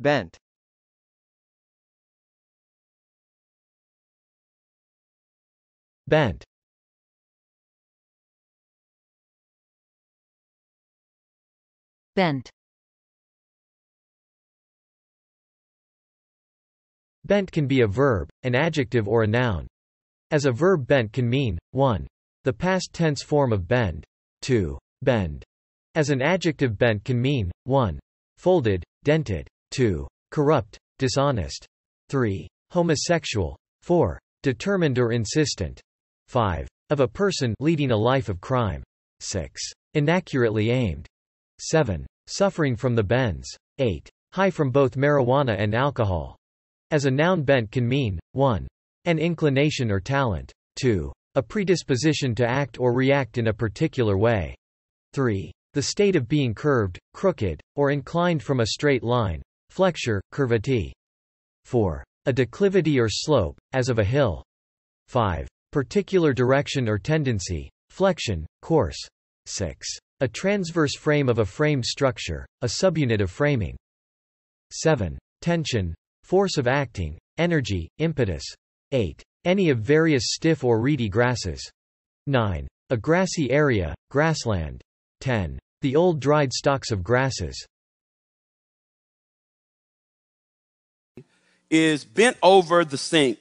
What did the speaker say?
Bent. Bent. Bent. Bent can be a verb, an adjective or a noun. As a verb bent can mean, 1. The past tense form of bend. 2. Bend. As an adjective bent can mean, 1. Folded, dented. 2. Corrupt, dishonest. 3. Homosexual. 4. Determined or insistent. 5. Of a person leading a life of crime. 6. Inaccurately aimed. 7. Suffering from the bends. 8. High from both marijuana and alcohol. As a noun bent can mean, 1. An inclination or talent. 2. A predisposition to act or react in a particular way. 3. The state of being curved, crooked, or inclined from a straight line. Flexure, curvity. 4. A declivity or slope, as of a hill. 5. Particular direction or tendency, flexion, course. 6. A transverse frame of a framed structure, a subunit of framing. 7. Tension, force of acting, energy, impetus. 8. Any of various stiff or reedy grasses. 9. A grassy area, grassland. 10. The old dried stalks of grasses. Is bent over the sink